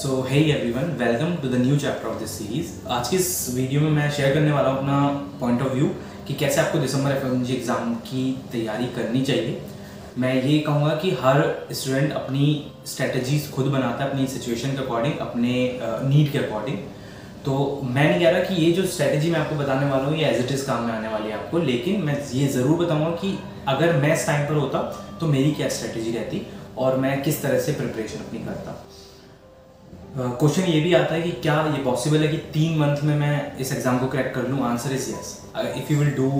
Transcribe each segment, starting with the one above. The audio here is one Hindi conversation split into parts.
So hi everyone welcome to the new chapter of this series आज की इस वीडियो में मैं शेयर करने वाला हूँ अपना पॉइंट ऑफ़ व्यू कि कैसे आपको दिसंबर एफएमजी एग्ज़ाम की तैयारी करनी चाहिए। मैं ये कहूँगा कि हर स्टूडेंट अपनी स्ट्रेटजीज खुद बनाता है, अपनी सिचुएशन के अकॉर्डिंग अपने नीड के अकॉर्डिंग तो मैं नहीं कह रहा कि ये जो स्ट्रेटजी मैं आपको बताने वाला हूँ, ये एज इट इज़ काम में आने वाली है आपको, लेकिन मैं ये ज़रूर बताऊँगा कि अगर मैं इस टाइम पर होता तो मेरी क्या स्ट्रेटजी रहती और मैं किस तरह से प्रिपरेशन अपनी करता। क्वेश्चन ये भी आता है कि क्या ये पॉसिबल है कि तीन मंथ में मैं इस एग्ज़ाम को क्रैक कर लूँ? Answer is yes if you will do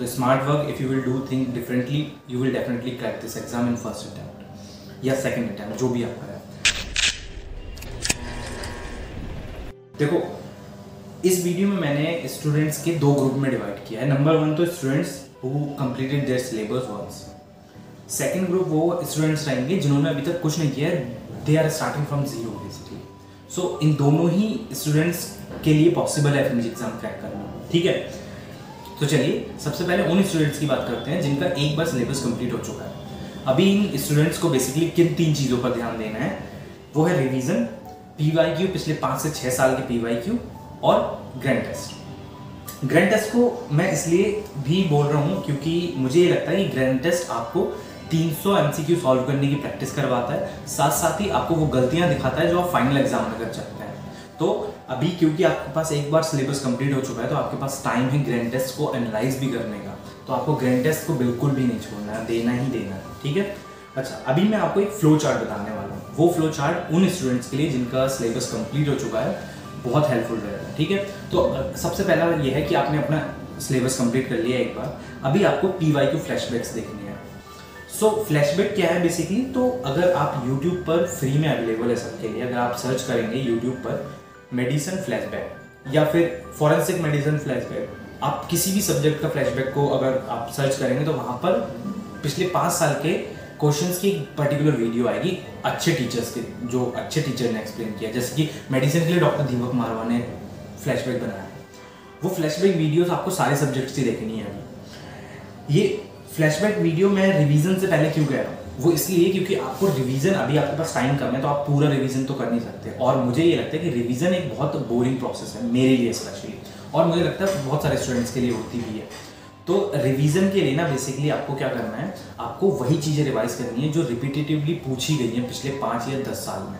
the smart work if you will do think differently you will definitely crack this exam in first attempt या सेकेंड अटैम्प्ट जो भी आपका है। देखो, इस वीडियो में मैंने स्टूडेंट्स के दो ग्रुप में डिवाइड किया है। नंबर वन तो students who completed their syllabus once second group वो स्टूडेंट्स रहेंगे जिन्होंने अभी तक कुछ नहीं किया है। They are starting from zero basically so इन दोनों ही स्टूडेंट्स के लिए पॉसिबल है फिनिश एग्ज़ाम क्रैक करना। ठीक है? तो चलिए, सबसे पहले उन स्टूडेंट्स की बात करते हैं जिनका एक बार सिलेबस कंप्लीट हो चुका है। अभी इन स्टूडेंट्स को बेसिकली किन तीन चीज़ों पर ध्यान देना है? वो है रिवीजन पी वाई क्यू पिछले पाँच से छः साल के पीवाई क्यू और ग्रैंड टेस्ट ग्रैंड टेस्ट को मैं इसलिए भी बोल रहा हूँ क्योंकि मुझे ये लगता है कि ग्रैंड टेस्ट आपको 300 एमसीक्यू सॉल्व करने की प्रैक्टिस करवाता है। साथ साथ ही आपको वो गलतियाँ दिखाता है जो आप फाइनल एग्ज़ाम में कर सकते हैं। तो अभी क्योंकि आपके पास एक बार सिलेबस कंप्लीट हो चुका है तो आपके पास टाइम है ग्रैंड टेस्ट को एनालाइज भी करने का। तो आपको ग्रैंड टेस्ट को बिल्कुल भी नहीं छोड़ना है, देना ही देना है, ठीक है? अच्छा अभी मैं आपको एक फ्लो चार्ट बताने वाला हूँ। वो फ्लो चार्ट उन स्टूडेंट्स के लिए जिनका सिलेबस कंप्लीट हो चुका है, बहुत हेल्पफुल रहेगा, ठीक है? तो सबसे पहला ये है कि आपने अपना सिलेबस कंप्लीट कर लिया एक बार। अभी आपको पी वाई क्यू फ्लैशबैक्स देखने सो फ्लैशबैक क्या है बेसिकली तो अगर आप यूट्यूब पर फ्री में अवेलेबल है सबके लिए, अगर आप सर्च करेंगे यूट्यूब पर मेडिसन फ्लैशबैक या फिर फॉरेंसिक मेडिसन फ्लैशबैक आप किसी भी सब्जेक्ट का फ्लैशबैक को अगर आप सर्च करेंगे तो वहाँ पर पिछले पाँच साल के क्वेश्चंस की एक पर्टिकुलर वीडियो आएगी अच्छे टीचर्स के, जो अच्छे टीचर ने एक्सप्लेन किया। जैसे कि मेडिसिन के लिए डॉक्टर दीपक मारवा ने फ्लैशबैक बनाया। वो फ्लैशबैक वीडियोस आपको सारे सब्जेक्ट्स की देखनी है। ये फ्लैशबैक वीडियो मैं रिवीजन से पहले क्यों कह रहा हूँ? वो इसलिए क्योंकि आपको रिवीजन अभी आपके पास टाइम कम है तो आप पूरा रिवीजन तो कर नहीं सकते। और मुझे ये लगता है कि रिवीजन एक बहुत बोरिंग प्रोसेस है, मेरे लिए स्पेशली और मुझे लगता है बहुत सारे स्टूडेंट्स के लिए होती भी है। तो रिवीजन के लिए ना बेसिकली आपको क्या करना है, आपको वही चीज़ें रिवाइज करनी है जो रिपीटेटिवली पूछी गई हैं पिछले पाँच या दस साल में।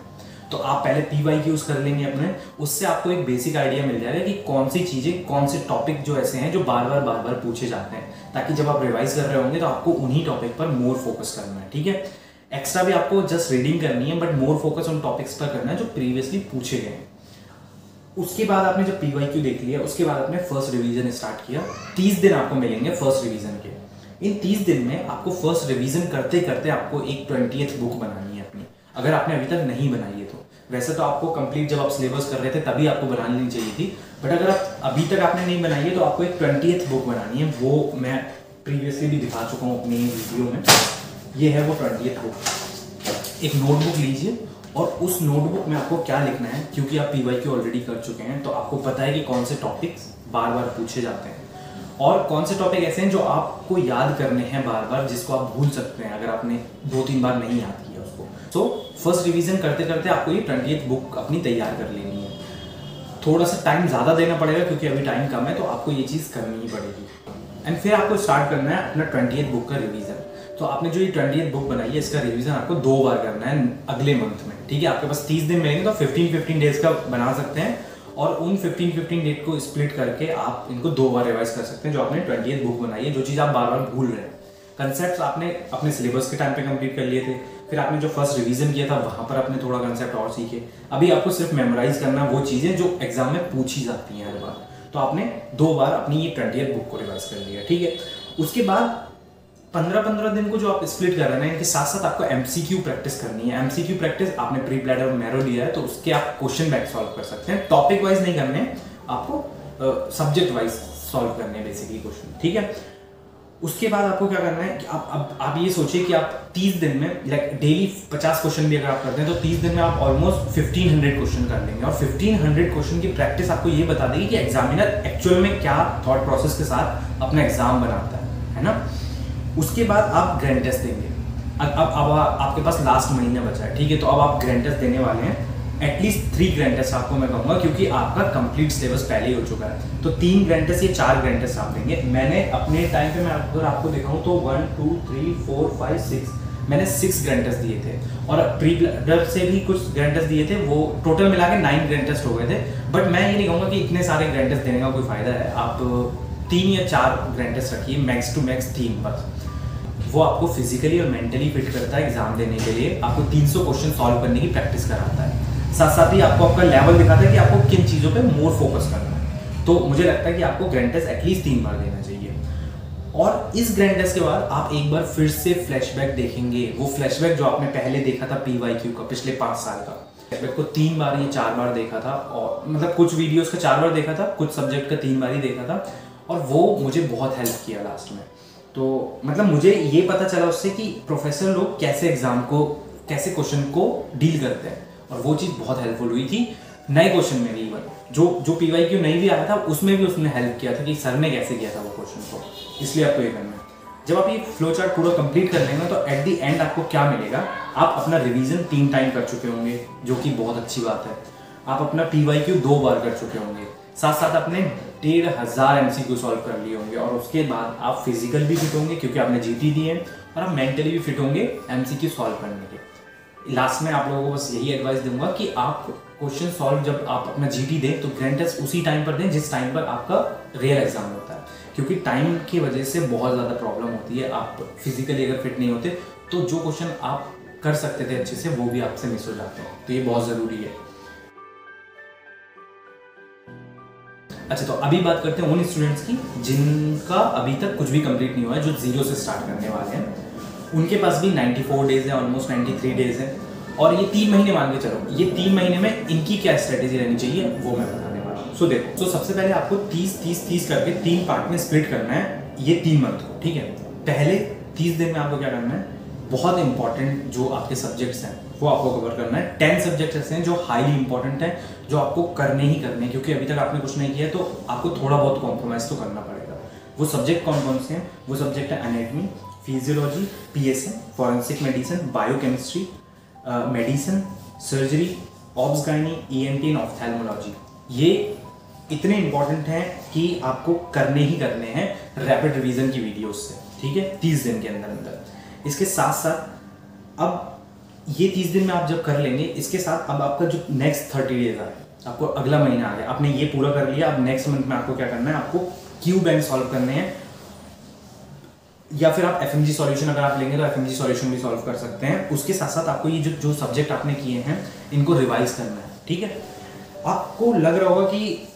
तो आप पहले पी वाई यूज़ कर लेंगे अपने। उससे आपको एक बेसिक आइडिया मिल जाएगा कि कौन सी चीज़ें, कौन से टॉपिक जो ऐसे हैं, जो बार बार बार बार पूछे जाते हैं, ताकि जब आप रिवाइज कर रहे होंगे तो आपको उन्हीं टॉपिक पर मोर फोकस करना है, ठीक है? एक्स्ट्रा भी आपको जस्ट रीडिंग करनी है बट मोर फोकस उन टॉपिक्स पर करना है जो प्रीवियसली पूछे गए हैं। उसके बाद आपने जब पी वाई क्यू देख लिया, उसके बाद आपने फ़र्स्ट रिवीजन स्टार्ट किया, तीस दिन आपको मिलेंगे फ़र्स्ट रिवीजन के। इन तीस दिन में आपको फ़र्स्ट रिवीजन करते करते आपको एक ट्वेंटी बुक बनानी है अपनी। अगर आपने अभी तक नहीं बनाई है वैसे तो आपको कंप्लीट जब आप सिलेबस कर रहे थे, तभी आपको बनानी चाहिए थी। बट अगर आप अभी तक आपने नहीं बनाई है तो आपको एक ट्वेंटी बुक बनानी है। वो मैं प्रीवियसली भी दिखा चुका हूँ अपनी वीडियो में। ये है वो ट्वेंटी बुक एक नोटबुक लीजिए और उस नोटबुक में आपको क्या लिखना है, क्योंकि आप पी वाई क्यू ऑलरेडी कर चुके हैं तो आपको पता है कि कौन से टॉपिक्स बार बार पूछे जाते हैं। और कौन से टॉपिक ऐसे हैं जो आपको याद करने हैं बार बार जिसको आप भूल सकते हैं, अगर आपने दो तीन बार नहीं याद किया। तो फ़र्स्ट रिवीजन करते करते आपको ये ट्वेंटी बुक अपनी तैयार कर लेनी है। थोड़ा सा टाइम ज़्यादा देना पड़ेगा क्योंकि अभी टाइम कम है तो आपको ये चीज़ करनी ही पड़ेगी। एंड फिर आपको स्टार्ट करना है अपना ट्वेंटी बुक का रिवीजन तो आपने जो ये ट्वेंटी बुक बनाई है, इसका रिवीजन आपको दो बार करना है अगले मंथ में, ठीक है? आपके पास तीस दिन मिलेंगे तो फिफ्टीन फिफ्टीन डेज़ का बना सकते हैं। और उन फिफ्टीन फिफ्टीन डेट को स्प्लिट करके आप इनको दो बार रिवाइज कर सकते हैं, जो आपने ट्वेंटी बुक बनाई है, जो चीज़ आप बार बार भूल रहे हैं। कंसेप्ट आपने अपने सिलेबस के टाइम पे कंप्लीट कर लिए थे। फिर आपने जो फ़र्स्ट रिवीजन किया था, वहाँ पर आपने थोड़ा कंसेप्ट और सीखे। अभी आपको सिर्फ़ मेमोराइज करना वो चीज़ें जो एग्ज़ाम में पूछी जाती हैं हर बार। तो आपने दो बार अपनी ये ट्वेंटी बुक को रिवाइज कर लिया, ठीक है? उसके बाद पंद्रह पंद्रह दिन को जो आप स्प्लिट कर रहे हैं इनके साथ साथ आपको एमसीक्यू प्रैक्टिस करनी है। एमसीक्यू प्रैक्टिस आपने प्री प्लेटर मैरो लिया है तो उसके आप क्वेश्चन बैक सॉल्व कर सकते हैं। टॉपिक वाइज नहीं करने, आपको सब्जेक्ट वाइज सॉल्व करने बेसिकली क्वेश्चन ठीक है? उसके बाद आपको क्या करना है कि आप अब आप ये सोचिए कि आप 30 दिन में लाइक डेली 50 क्वेश्चन भी अगर आप करते हैं तो 30 दिन में आप ऑलमोस्ट 1500 क्वेश्चन कर लेंगे। और 1500 क्वेश्चन की प्रैक्टिस आपको ये बता देगी कि एग्जामिनर एक्चुअल में क्या थॉट प्रोसेस के साथ अपना एग्ज़ाम बनाता है है ना? उसके बाद आप ग्रैंड टेस्ट देंगे। अब अब आपके पास लास्ट महीना बचा है, ठीक है? तो अब आप ग्रैंड टेस्ट देने वाले हैं। एटलीस्ट थ्री ग्रैंड आपको मैं कहूँगा, क्योंकि आपका कंप्लीट सिलेबस पहले ही हो चुका है। तो तीन ग्रैंड टेस्ट या चार ग्रैंड आप देंगे मैंने अपने टाइम पे मैं अगर आपको दिखाऊँ तो one two three four five six मैंने सिक्स ग्रैंड टेस्ट दिए थे। और प्री ब्लडर से भी कुछ ग्रैंड टेस्ट दिए थे, वो टोटल मिला के नाइन ग्रैंड हो गए थे। बट मैं ये नहीं कहूँगा कि इतने सारे ग्रैंड टेस्ट देने का कोई फ़ायदा है। आप तीन या चार ग्रैंड रखिए मैक्स टू मैक्स तीन बस वो आपको फिजिकली और मेंटली फिट करता है एग्ज़ाम देने के लिए। आपको 300 क्वेश्चन सॉल्व करने की प्रैक्टिस कराता है। साथ साथ ही आपको आपका लेवल दिखाता है कि आपको किन चीज़ों पे मोर फोकस करना है। तो मुझे लगता है कि आपको ग्रैंड टेस्ट एटलीस्ट तीन बार देना चाहिए। और इस ग्रैंड टेस्ट के बाद आप एक बार फिर से फ्लैशबैक देखेंगे। वो फ्लैशबैक जो आपने पहले देखा था पी वाई क्यू का, पिछले पाँच साल का। फ्लैशबैक को तीन बार या चार बार देखा था और मतलब कुछ वीडियोस का चार बार देखा था, कुछ सब्जेक्ट का तीन बार ही देखा था और वो मुझे बहुत हेल्प किया लास्ट में। तो मतलब मुझे ये पता चला उससे कि प्रोफेसर लोग कैसे एग्ज़ाम को, कैसे क्वेश्चन को डील करते हैं। और वो चीज़ बहुत हेल्पफुल हुई थी। नए क्वेश्चन में भी इवन जो जो पी वाई क्यू नहीं भी आया था, उसमें भी उसने हेल्प किया था कि सर ने कैसे किया था वो क्वेश्चन को। इसलिए आपको ये करना है। जब आप ये फ्लो चार्ट पूरा कंप्लीट कर लेंगे तो एट दी एंड आपको क्या मिलेगा? आप अपना रिवीजन तीन टाइम कर चुके होंगे, जो कि बहुत अच्छी बात है। आप अपना पी वाई क्यू दो बार कर चुके होंगे। साथ साथ अपने डेढ़ हज़ार एम सी क्यू सॉल्व कर लिए होंगे, और उसके बाद आप फ़िज़िकल भी फिट होंगे, क्योंकि आपने जी टी है और आप मेंटली भी फिट होंगे एम सी क्यू सॉल्व करने के। लास्ट में आप लोगों को बस यही एडवाइस दूँगा कि आप क्वेश्चन सॉल्व जब आप अपना जी टी दें तो ग्रैंड टेस्ट उसी टाइम पर दें, जिस टाइम पर आपका रियल एग्ज़ाम होता है। क्योंकि टाइम की वजह से बहुत ज़्यादा प्रॉब्लम होती है। आप फिजिकली अगर फिट नहीं होते तो जो क्वेश्चन आप कर सकते थे अच्छे से, वो भी आपसे मिस हो जाते हैं। तो ये बहुत ज़रूरी है। अच्छा तो अभी बात करते हैं उन स्टूडेंट्स की, जिनका अभी तक कुछ भी कंप्लीट नहीं हुआ है, जो ज़ीरो से स्टार्ट करने वाले हैं। उनके पास भी 94 डेज़ है ऑलमोस्ट 93 डेज़ है। और ये तीन महीने मान के चलो, ये तीन महीने में इनकी क्या स्ट्रेटेजी रहनी चाहिए, वो मैं बताने वाला हूँ। सो देखो सो सबसे पहले आपको 30 30 30 करके तीन पार्ट में स्प्लिट करना है, ये तीन मंथ को, ठीक है? पहले तीस दिन में आपको क्या करना है, बहुत इंपॉर्टेंट जो आपके सब्जेक्ट्स हैं, वो आपको कवर करना है। टेन सब्जेक्ट ऐसे हैं जो हाईली इंपॉर्टेंट है, जो आपको करने ही करने क्योंकि अभी तक आपने कुछ नहीं किया तो आपको थोड़ा बहुत कॉम्प्रोमाइज तो करना पड़ेगा। वो सब्जेक्ट कौन कौन से हैं? वो सब्जेक्ट है anatomy physiology P S M forensic medicine biochemistry medicine surgery obs E N T and ophthalmology ये इतने इंपॉर्टेंट हैं कि आपको करने ही करने हैं रैपिड रिवीजन की वीडियोस से, ठीक है? तीस दिन के अंदर अंदर। इसके साथ साथ, अब ये तीस दिन में आप जब कर लेंगे, इसके साथ अब आपका जो नेक्स्ट थर्टी डेज़ आ आपको अगला महीना आ गया, आपने ये पूरा कर लिया, अब नेक्स्ट मंथ में आपको क्या करना है, आपको क्यू बैंक सॉल्व करने हैं। या फिर आप एफ़ एम जी सॉल्यूशन अगर आप लेंगे तो एफ़ एम जी सॉल्यूशन भी सॉल्व कर सकते हैं। उसके साथ साथ आपको ये जो जो सब्जेक्ट आपने किए हैं, इनको रिवाइज करना है, ठीक है? आपको लग रहा होगा कि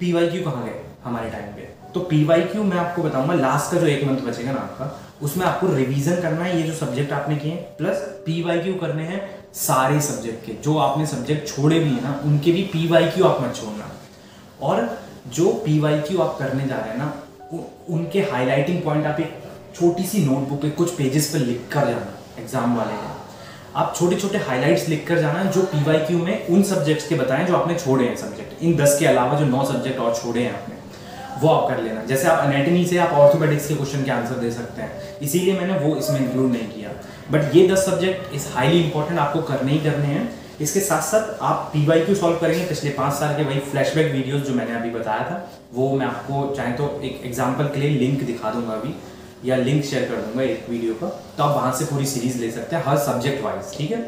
पी वाई क्यू कहाँ गए हमारे टाइम पे? तो पी वाई क्यू मैं आपको बताऊँगा लास्ट का जो एक मंथ बचेगा ना आपका, उसमें आपको रिवीजन करना है, ये जो सब्जेक्ट आपने किए प्लस पी वाई क्यू करने हैं सारे सब्जेक्ट के। जो आपने सब्जेक्ट छोड़े भी हैं ना, उनके भी पी वाई क्यू आप मत छोड़ना। और जो पी वाई क्यू आप करने जा रहे हैं ना उनके हाईलाइटिंग पॉइंट आप एक छोटी सी नोटबुक पे कुछ पेजेस पर लिख कर जाना एग्ज़ाम वाले का आप छोटे छोटे हाईलाइट्स लिख कर जाना जो पी वाई क्यू में उन सब्जेक्ट्स के बताएँ जो आपने छोड़े हैं सब्जेक्ट इन दस के अलावा जो नौ सब्जेक्ट और छोड़े हैं आपने, वो आप कर लेना। जैसे आप एनेटमी से आप ऑर्थोपेडिक्स के क्वेश्चन के आंसर दे सकते हैं, इसीलिए मैंने वो इसमें इंक्लूड नहीं किया। बट ये दस सब्जेक्ट इस हाईली इंपॉर्टेंट आपको करने ही करने हैं। इसके साथ साथ आप पी वाई क्यू सॉल्व करेंगे, पिछले पाँच साल के वही फ्लैशबैक वीडियोस जो मैंने अभी बताया था। वो मैं आपको चाहे तो एक एग्ज़ाम्पल के लिए लिंक दिखा दूँगा अभी, या लिंक शेयर कर दूँगा एक वीडियो का तो आप वहाँ से पूरी सीरीज़ ले सकते हैं, हर सब्जेक्ट वाइज ठीक है?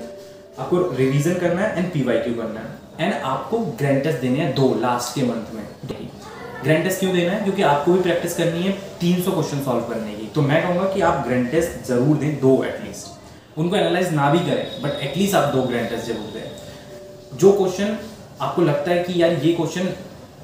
आपको रिवीजन करना है एंड पी वाई क्यू करना है। एंड आपको ग्रेंटेस देने हैं दो लास्ट के मंथ में। ग्रैंड टेस्ट क्यों देना है? क्योंकि आपको भी प्रैक्टिस करनी है 300 क्वेश्चन सॉल्व करने की। तो मैं कहूँगा कि आप ग्रैंड टेस्ट ज़रूर दें दो एटलीस्ट उनको एनालाइज ना भी करें बट एटलीस्ट आप दो ग्रैंड टेस्ट ज़रूर दें। जो क्वेश्चन आपको लगता है कि यार ये क्वेश्चन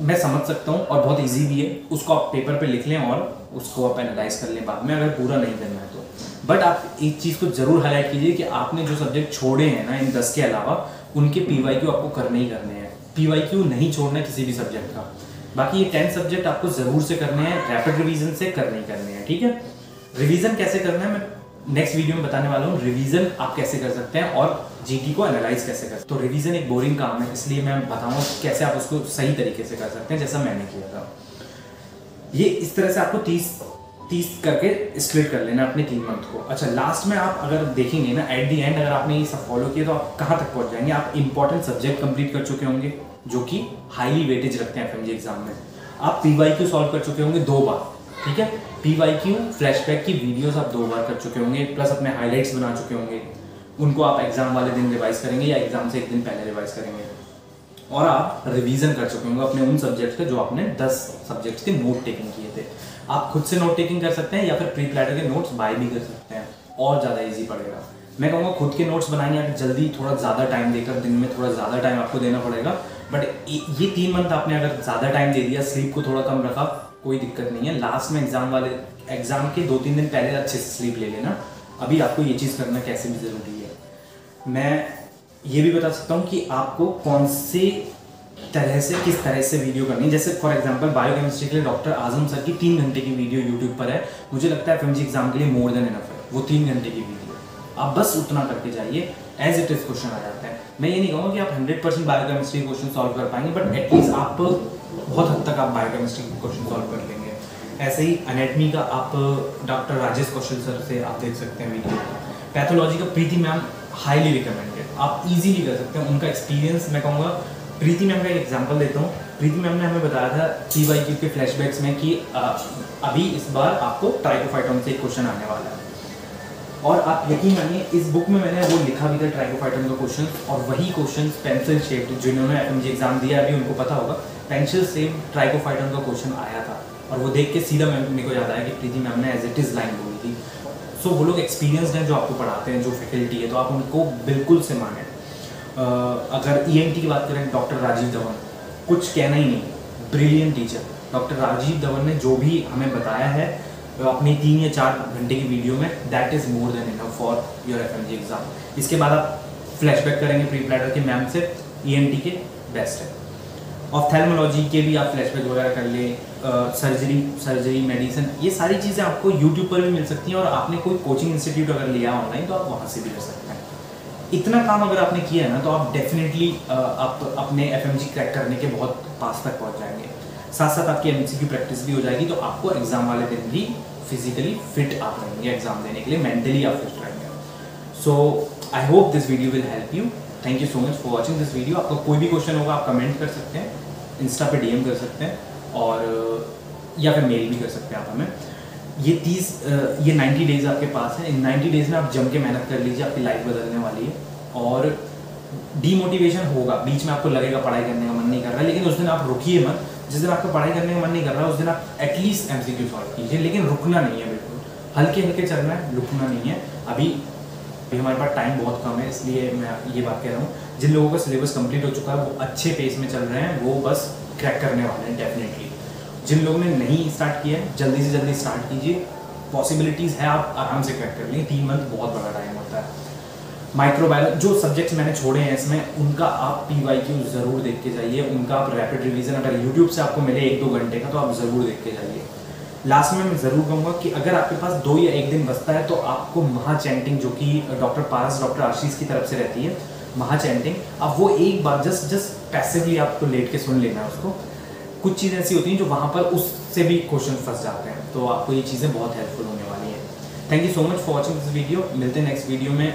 मैं समझ सकता हूँ और बहुत ईजी भी है। उसको आप पेपर पे लिख लें और उसको आप एनालाइज कर लें बाद में, अगर पूरा नहीं करना है तो। बट आप एक चीज़ को ज़रूर हाईलाइट कीजिए कि आपने जो सब्जेक्ट छोड़े हैं ना इन दस के अलावा, उनके पी वाई क्यू आपको करने ही करने हैं। पी वाई क्यू नहीं छोड़ना किसी भी सब्जेक्ट का। बाकी ये टेंथ सब्जेक्ट आपको ज़रूर से करने हैं रैपिड रिवीजन से करने ही करने हैं, ठीक है? रिवीजन कैसे करना है, मैं नेक्स्ट वीडियो में बताने वाला हूँ। रिवीजन आप कैसे कर सकते हैं और जीटी को एनालाइज कैसे कर तो रिवीजन एक बोरिंग काम है, इसलिए मैं बताऊँगा कैसे आप उसको सही तरीके से कर सकते हैं, जैसा मैंने किया था। ये इस तरह से आपको तीस तीस करके स्प्लिट कर लेना अपने तीन मंथ को। अच्छा लास्ट में आप अगर देखेंगे ना एट दी एंड अगर आपने ये सब फॉलो किया तो आप कहाँ तक पहुँच जाएँगे? आप इंपॉर्टेंट सब्जेक्ट कंप्लीट कर चुके होंगे, जो कि हाईली वेटेज रखते हैं एफएमजी एग्ज़ाम में। आप पी वाई क्यू सॉल्व कर चुके होंगे दो बार, ठीक है? पी वाई क्यू फ्लैशबैक की वीडियोस आप दो बार कर चुके होंगे प्लस अपने हाईलाइट्स बना चुके होंगे। उनको आप एग्ज़ाम वाले दिन रिवाइज करेंगे या एग्ज़ाम से एक दिन पहले रिवाइज करेंगे। और आप रिवीजन कर चुके होंगे अपने उन सब्जेक्ट्स के जो आपने 10 सब्जेक्ट्स के नोट टेकिंग किए थे। आप खुद से नोट टेकिंग कर सकते हैं या फिर प्री प्लेटर के नोट्स बाय भी कर सकते हैं। और ज़्यादा ईजी पड़ेगा। मैं कहूँगा खुद के नोट्स बनाएँगे, आप जल्दी थोड़ा ज़्यादा टाइम देकर दिन में थोड़ा ज़्यादा टाइम आपको देना पड़ेगा। बट ये तीन मंथ आपने अगर ज़्यादा टाइम दे दिया स्लीप को थोड़ा कम रखा, कोई दिक्कत नहीं है। लास्ट में एग्ज़ाम वाले एग्ज़ाम के दो तीन दिन पहले अच्छे से स्लीप ले लेना। अभी आपको ये चीज़ करना कैसे भी ज़रूरी है। मैं ये भी बता सकता हूँ कि आपको कौन से तरह से, किस तरह से वीडियो करनी है। जैसे फॉर एग्जांपल बायोकेमिस्ट्री के लिए डॉक्टर आज़म सर की तीन घंटे की वीडियो यूट्यूब पर है। मुझे लगता है एफ़ एग्ज़ाम के लिए मोर देन इनफ है। वो तीन घंटे की वीडियो आप बस उतना करके जाइए एज इट इज़ क्वेश्चन आ जाता है। मैं ये नहीं कहूँगा कि आप hundred percent biochemistry question solve कर पाएँगे बट एटलीस्ट आप बहुत हद तक आप बायोकेमिस्ट्री क्वेश्चन सॉल्व कर लेंगे। ऐसे ही अनेटमी का आप डॉक्टर राजेश कौशल सर से आप देख सकते हैं वीडियो पैथोलॉजी का प्रीति मैम हाईली रिकमेंडेड आप इजीली कर सकते हैं उनका एक्सपीरियंस मैं कहूँगा प्रीति मैम का एक एग्जांपल देता हूँ। प्रीति मैम ने हमें बताया था टी वाई क्यू के फ्लैशबैक्स में कि आ, अभी इस बार आपको ट्राइकोफाइटोन से एक क्वेश्चन आने वाला है। और आप यकीन मानिए इस बुक में मैंने वो लिखा भी था ट्राइकोफाइटोन का क्वेश्चन और वही क्वेश्चन पेंसिल शेप जिन्होंने एफ़ एग्ज़ाम दिया अभी उनको पता होगा पेंसिल सेम ट्राइकोफाइटोन का क्वेश्चन आया था। और वो देख के सीधा मैम मेरे को याद आया कि प्रीति मैम ने एज इट इज़ लाइन बोली थी। सो वो लोग एक्सपीरियंस हैं जो आपको पढ़ाते हैं, जो फैकल्टी है तो आप उनको बिल्कुल से माने। अगर ई e की बात करें डॉक्टर राजीव धवन, कुछ कहना ही नहीं। Brilliant teacher doctor Rajeev Dhawan ने जो भी हमें बताया है अपनी तीन या चार घंटे की वीडियो में that is more than enough for your F exam इसके बाद आप फ्लैशबैक करेंगे प्री प्लेटर के मैम से ई e के बेस्ट है। ऑफ्थेलमोलॉजी के भी आप फ्लैशबैक वगैरह कर लें सर्जरी सर्जरी मेडिसिन ये सारी चीज़ें आपको यूट्यूब पर भी मिल सकती हैं और आपने कोई कोचिंग इंस्टीट्यूट अगर लिया ऑनलाइन तो आप वहाँ से भी कर सकते हैं। इतना काम अगर आपने किया है ना तो आप डेफिनेटली आप अपने एफएमजी क्रैक करने के बहुत पास तक पहुँच जाएँगे। साथ साथ आपकी एम की प्रैक्टिस भी हो जाएगी तो आपको एग्ज़ाम वाले दिन भी फिजिकली फिट आप रहेंगे एग्ज़ाम देने के लिए मेंटली आप फिट रहेंगे। So I hope this video will help you thank you so much for watching this video आपका कोई भी क्वेश्चन होगा, आप कमेंट कर सकते हैं इंस्टा पे डीएम कर सकते हैं, और या फिर मेल भी कर सकते हैं आप हमें। ये तीस ये नाइन्टी डेज़ आपके पास है। इन नाइन्टी डेज़ में आप जम के मेहनत कर लीजिए, आपकी लाइफ बदलने वाली है। और डीमोटिवेशन होगा। बीच में आपको लगेगा पढ़ाई करने का मन नहीं कर रहा है लेकिन उस दिन आप रुकिए मत। जिस दिन आपको पढ़ाई करने का मन नहीं कर रहा, उस दिन आप at least M C Q solve कीजिए। लेकिन रुकना नहीं है, बिल्कुल। हल्के हल्के चलना है, रुकना नहीं है। अभी अभी हमारे पास टाइम बहुत कम है, इसलिए मैं ये बात कह रहा हूँ। जिन लोगों का सिलेबस कंप्लीट हो चुका है, वो अच्छे पेस में चल रहे हैं, वो बस क्रैक करने वाले हैं डेफिनेटली जिन लोगों ने नहीं स्टार्ट किया है, जल्दी से जल्दी स्टार्ट कीजिए। पॉसिबिलिटीज़ है, आप आराम से क्रैक कर लीजिए तीन मंथ बहुत बड़ा टाइम होता है। माइक्रोबायोलॉजी जो सब्जेक्ट्स मैंने छोड़े हैं इसमें, उनका आप पी वाई क्यू ज़रूर देख के जाइए। उनका आप रैपिड रिवीजन अगर यूट्यूब से आपको मिले एक दो घंटे का तो आप ज़रूर देख के जाइए। लास्ट में मैं ज़रूर कहूँगा कि अगर आपके पास दो या एक दिन बचता है तो आपको महा चैंटिंग जो कि डॉक्टर पारस डॉक्टर आशीष की तरफ़ से रहती है, महा चैंटिंग अब वो एक बार जस्ट जस्ट पैसिवली आपको लेट के सुन लेना है उसको। कुछ चीज़ें ऐसी होती हैं जो वहाँ पर उससे भी क्वेश्चन फंस जाते हैं तो आपको ये चीज़ें बहुत हेल्पफुल होने वाली हैं। Thank you so much for watching this video मिलते हैं नेक्स्ट वीडियो में।